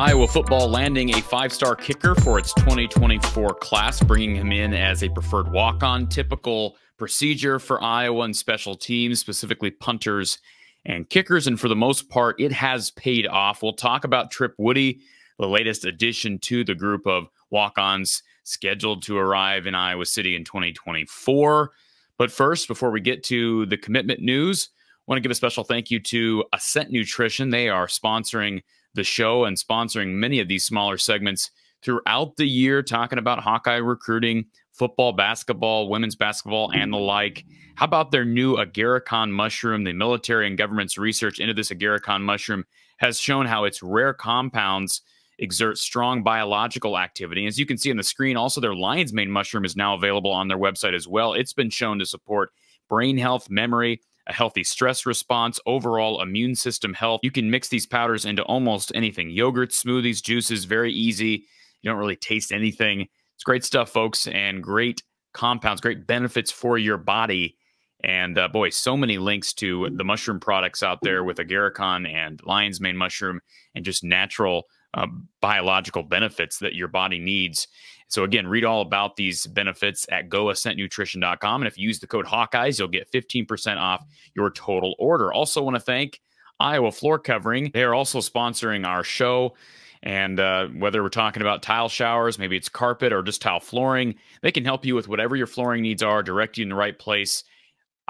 Iowa football landing a five star kicker for its 2024 class, bringing him in as a preferred walk on. Typical procedure for Iowa and special teams, specifically punters and kickers. And for the most part, it has paid off. We'll talk about Tripp Woody, the latest addition to the group of walk ons scheduled to arrive in Iowa City in 2024. But first, before we get to the commitment news, I want to give a special thank you to Ascent Nutrition. They are sponsoring the show and sponsoring many of these smaller segments throughout the year, talking about Hawkeye recruiting, football, basketball, women's basketball, and the like. How about their new agarikon mushroom? The military and government's research into this agarikon mushroom has shown how its rare compounds exert strong biological activity. As you can see on the screen, also their lion's mane mushroom is now available on their website as well. It's been shown to support brain health, memory, a healthy stress response, overall immune system health. You can mix these powders into almost anything yogurt, smoothies, juices, very easy. You don't really taste anything. It's great stuff, folks, and great compounds, great benefits for your body. And uh, boy, so many links to the mushroom products out there with agarikon and lion's mane mushroom and just natural uh, biological benefits that your body needs. So again, read all about these benefits at goascentnutrition.com. And if you use the code Hawkeyes, you'll get 15% off your total order. Also want to thank Iowa Floor Covering. They are also sponsoring our show. And uh, whether we're talking about tile showers, maybe it's carpet or just tile flooring, they can help you with whatever your flooring needs are, direct you in the right place.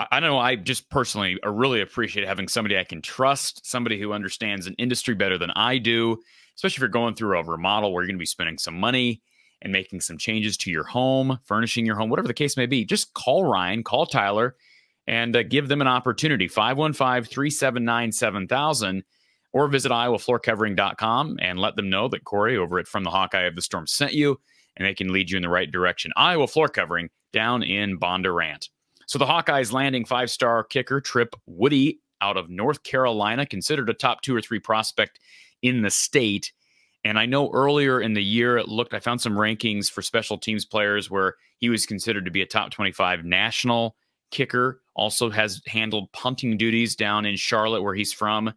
I, I know I just personally really appreciate having somebody I can trust, somebody who understands an industry better than I do, especially if you're going through a remodel where you're going to be spending some money and making some changes to your home, furnishing your home, whatever the case may be, just call Ryan, call Tyler, and uh, give them an opportunity 515 379 7000 or visit iowafloorcovering.com and let them know that Corey over at From the Hawkeye of the Storm sent you and they can lead you in the right direction. Iowa Floor Covering down in Bondurant. So the Hawkeyes landing five star kicker Tripp Woody out of North Carolina, considered a top two or three prospect in the state. And I know earlier in the year, it looked, I found some rankings for special teams players where he was considered to be a top 25 national kicker, also has handled punting duties down in Charlotte, where he's from.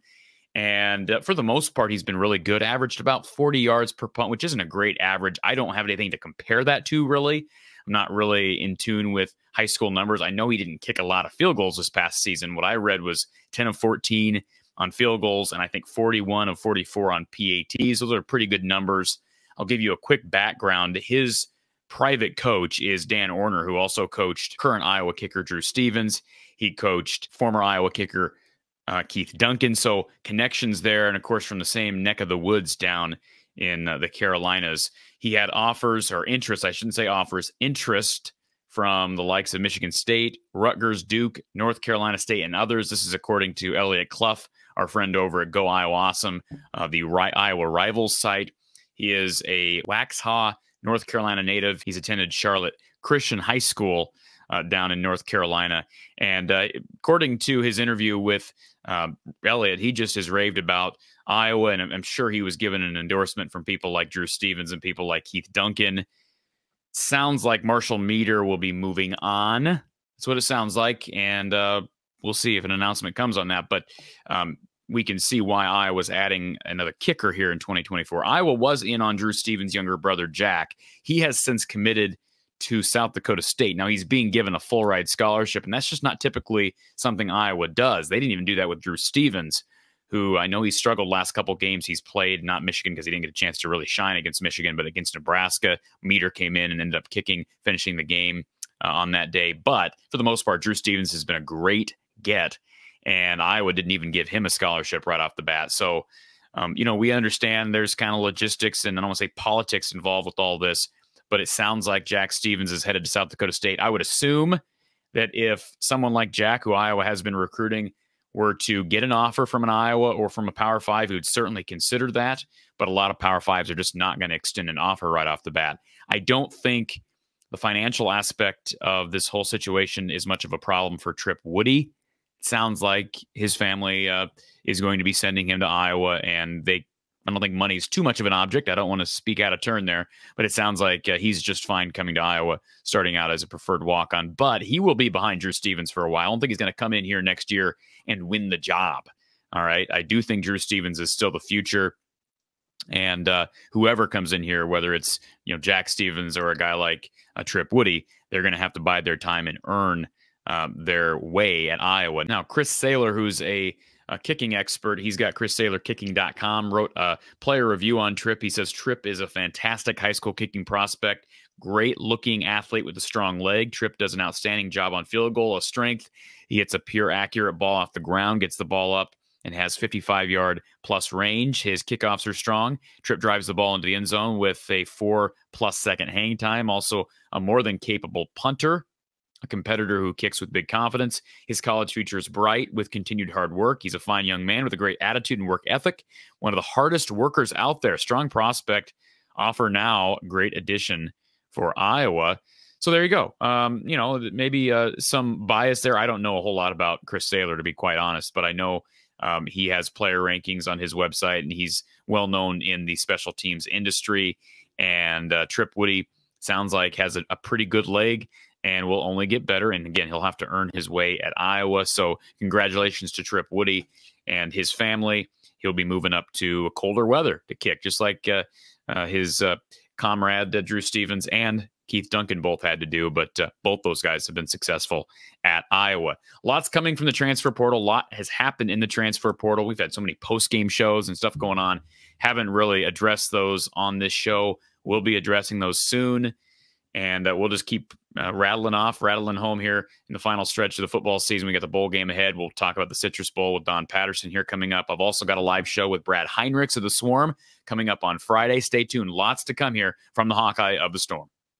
And uh, for the most part, he's been really good, averaged about 40 yards per punt, which isn't a great average. I don't have anything to compare that to, really. I'm not really in tune with high school numbers. I know he didn't kick a lot of field goals this past season. What I read was 10 of 14 on field goals and I think 41 of 44 on PATs. Those are pretty good numbers. I'll give you a quick background. His private coach is Dan Orner, who also coached current Iowa kicker Drew Stevens. He coached former Iowa kicker uh, Keith Duncan. So connections there. And of course, from the same neck of the woods down in uh, the Carolinas. He had offers or interest, I shouldn't say offers, interest from the likes of Michigan State, Rutgers, Duke, North Carolina State, and others. This is according to Elliot Clough, our friend over at Go Iowa Awesome, uh, the Iowa Rivals site. He is a Waxhaw, North Carolina native. He's attended Charlotte Christian High School uh, down in North Carolina. And uh, according to his interview with uh, Elliott, he just has raved about Iowa, and I'm sure he was given an endorsement from people like Drew Stevens and people like Keith Duncan. Sounds like Marshall Meeder will be moving on. That's what it sounds like, and uh, we'll see if an announcement comes on that. But um, we can see why Iowa's adding another kicker here in 2024. Iowa was in on Drew Stevens' younger brother Jack. He has since committed to South Dakota State. Now he's being given a full ride scholarship, and that's just not typically something Iowa does. They didn't even do that with Drew Stevens, who I know he struggled last couple games he's played, not Michigan because he didn't get a chance to really shine against Michigan, but against Nebraska. Meeder came in and ended up kicking, finishing the game uh, on that day. But for the most part, Drew Stevens has been a great get, and Iowa didn't even give him a scholarship right off the bat. So, um, you know, we understand there's kind of logistics and I don't want to say politics involved with all this but it sounds like Jack Stevens is headed to South Dakota State. I would assume that if someone like Jack, who Iowa has been recruiting, were to get an offer from an Iowa or from a Power Five, who would certainly consider that. But a lot of Power Fives are just not going to extend an offer right off the bat. I don't think the financial aspect of this whole situation is much of a problem for Tripp Woody. It sounds like his family uh, is going to be sending him to Iowa, and they I don't think money's too much of an object. I don't want to speak out of turn there, but it sounds like uh, he's just fine coming to Iowa, starting out as a preferred walk on. But he will be behind Drew Stevens for a while. I don't think he's going to come in here next year and win the job. All right. I do think Drew Stevens is still the future. And uh, whoever comes in here, whether it's you know Jack Stevens or a guy like a uh, Tripp Woody, they're going to have to bide their time and earn um, their way at Iowa. Now, Chris Sailer, who's a, a kicking expert, he's got chrissailerkicking.com, wrote a player review on Tripp. He says Tripp is a fantastic high school kicking prospect, great looking athlete with a strong leg. Tripp does an outstanding job on field goal, a strength. He hits a pure accurate ball off the ground, gets the ball up and has 55 yard plus range. His kickoffs are strong. Tripp drives the ball into the end zone with a four plus second hang time. Also, a more than capable punter, a competitor who kicks with big confidence. His college future is bright with continued hard work. He's a fine young man with a great attitude and work ethic. One of the hardest workers out there. Strong prospect. Offer now. Great addition for Iowa. So there you go. Um, you know, maybe uh, some bias there. I don't know a whole lot about Chris Sailer, to be quite honest, but I know um, he has player rankings on his website, and he's well known in the special teams industry. And uh, Tripp Woody sounds like has a, a pretty good leg and will only get better. And again, he'll have to earn his way at Iowa. So congratulations to Tripp Woody and his family. He'll be moving up to a colder weather to kick, just like uh, uh, his uh, comrade uh, Drew Stevens and Keith Duncan both had to do, but uh, both those guys have been successful at Iowa. Lots coming from the transfer portal. A lot has happened in the transfer portal. We've had so many post game shows and stuff going on. Haven't really addressed those on this show. We'll be addressing those soon. And uh, we'll just keep uh, rattling off, rattling home here in the final stretch of the football season. We got the bowl game ahead. We'll talk about the Citrus Bowl with Don Patterson here coming up. I've also got a live show with Brad Heinrichs of the Swarm coming up on Friday. Stay tuned. Lots to come here from the Hawkeye of the Storm.